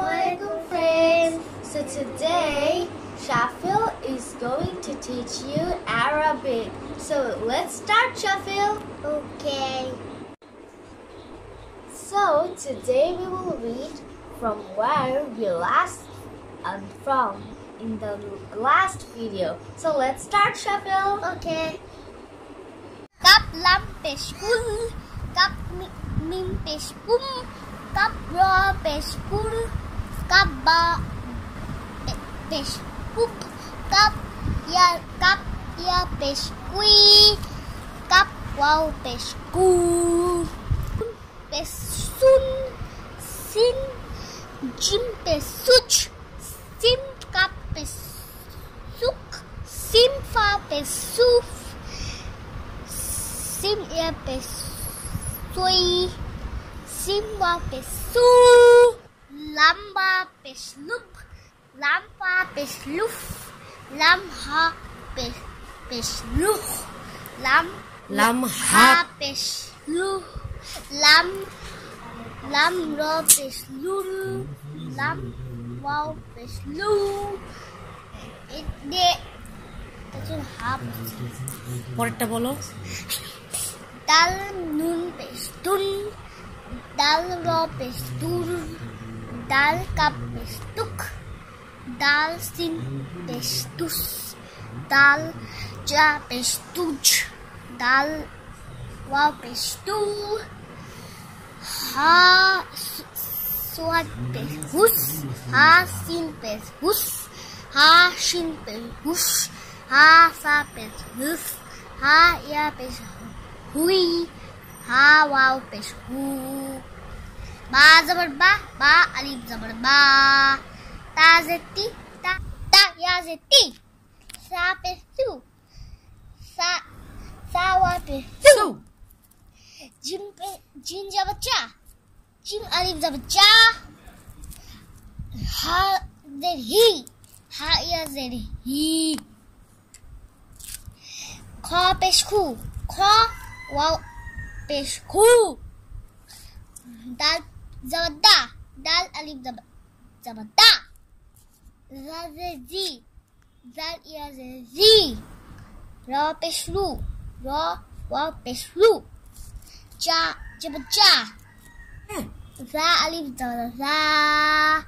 Assalamualaikum friends. So today Shafil is going to teach you Arabic. So let's start Shafil. Okay. So today we will read from where we last and from in the last video. So let's start Shafil. Okay. Kap lam peshkul. Kap mim peshkum. Kap ra peshkul. Kap ba peshkup. Kap ya kap ya peshkui. Kap wow peshku. Pesun. Sin. Jim pesuch. Sim kap pesuk. Sim fa pesuf. Sim ia pesui. Sim wa. Lamba লাম্বা পেশলুব লাম্পা পেশলুফ লামহা পেশলুহ লাম লামহা পেশলুহ লাম লাম র পেশলুল লাম wow পেশলু দে পরেরটা বলো। ডাল নুন পেস্তুন ডাল র পেস্তুর दाल का पेस्तुक दाल सिन पेस्तुस दाल जा पेस्तुज दाल वा पेस्तु हा स्वाद पेहुस हा सिन पेहुस हा शिन पेहुस हा सा पेहुस हा या पेहुई हा वाव पेहु बा जबर बा बा अलीफ जबर बा। ता जेती ता ता या जेती। सा पे सू सा सा वा पे सू। जिम पे जिन जा बच्चा जिम अलीफ जा बच्चा हा जेर ही हा या जेर ही। खा पेश खू खा वाव पेश खू दाल زبدا دال ألف زب زبدا زاز زي زال يا زي را بشلو را و بشلو جا جبجا زا ألف زبدا زا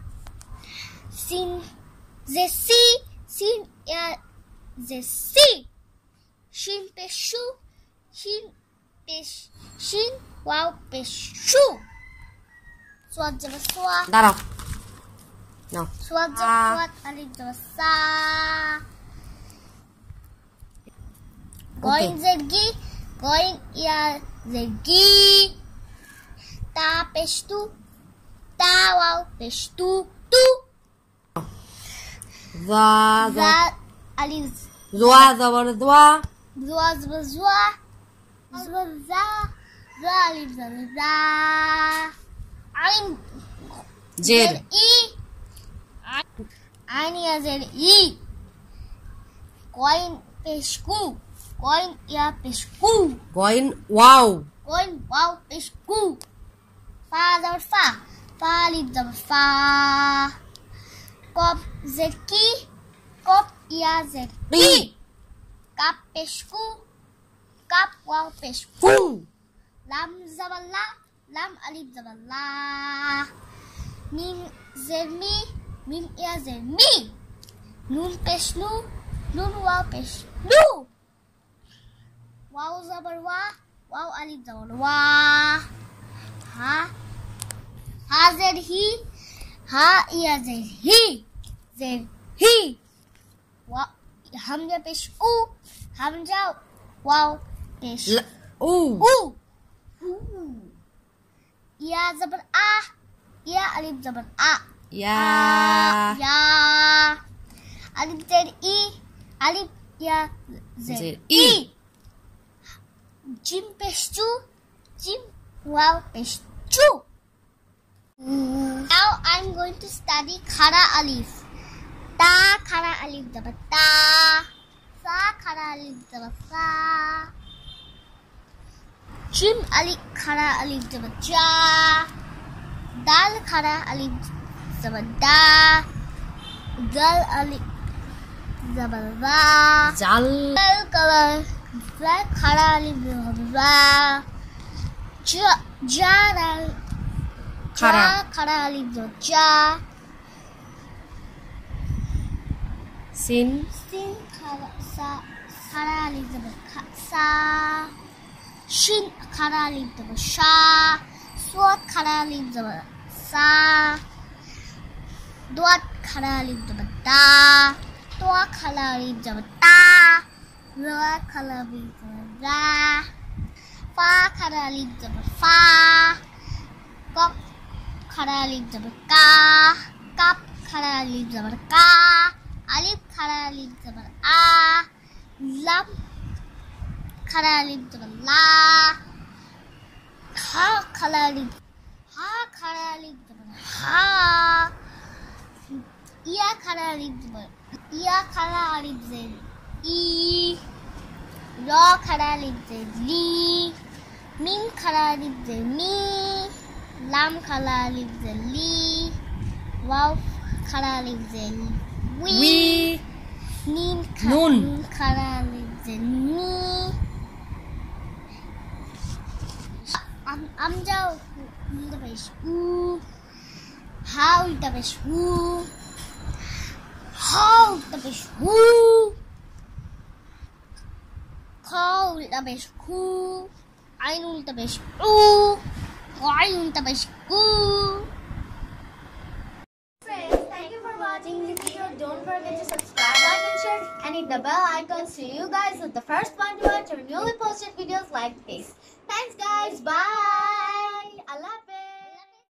سين زسي سين يا زسي شين بشو شين بش شين واو بشو 수아 집어 수아 나랑 나 수아 집 수아 다리 집어 싸 거인 제기 거인 야 제기 tá peixe tu tá uau peixe tu tu vá vá ali zoá zoá zoá zoá zoá zoá zoá zoá zoá zoá I'm Z E. Ani Z E. Coin pescu. Coin ya pescu. Coin wow. Coin wow pescu. Fa da fa. Fa li da fa. Cop Z ki. Cop ia Z E Cap pescu. Cap wow pescu. Lam zabala lam alif zaballa mim zermi mim ya zermi. Nun peshnu nun wow peshnu wow zabar wa wow alif zabar wa ha? Ha zer hi ha ya zer hi zer hi. Wa hamza pesh u hamza wow pesh uh Ooh. Ooh. Ya zabar ah. Ya alif zabar a. Yeah Ya. Alif zer i. Alif ya zer Zer i. i. Jim pestu. Jim wow pestu. Now I'm going to study khara alif. Ta khara alif zabar ta. Sa khara alif zabar sa. Jim Ali Kara Ali Zabaja Dal Kara Ali Zabada dal Ali Zabada Jal dal Kara dal Kara Ali Zabada Ja Ja Kara. Kara Ali Zabaja Sin. Sin Kara Sa Kara Ali Zabaja Sa shin khara alif zaba sha swat khara alif zaba sa duat khara alif zaba da toa khara alif zaba ta ra khara alif zaba ra fa khara alif zaba fa kop khara alif zaba ka kap khara alif zaba ka alif khara alif zaba a lam కళాలిద్రుల్లా హా కళాలిద్రు హా కళాలిద్రుల్ హా ఇయా కళాలిద్రుల్ ఇయా కళాలిద్రుల్ ఈ రా కళాలిద్రుల్ లీ మిన్ కళాలిద్రుల్ మీ లాం కళాలిద్రుల్ లీ wow కళాలిద్రుల్ we నీన్ కళాలిద్రుల్ నీ amca u. Ha ulta beş hu. Ha ulta beş hu. Ka ulta beş hu. Ayn ulta beş u. Ayn ulta beş u. Friends, thank you for watching this video. Don't forget to subscribe, and hit the bell icon so you guys are the first one to watch our newly posted videos like this. Thanks, guys. Bye.